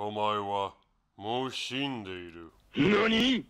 お前はもう死んでいる。何？